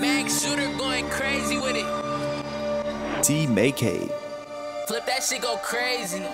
Max Shooter going crazy with it. T Make Flip that shit go crazy.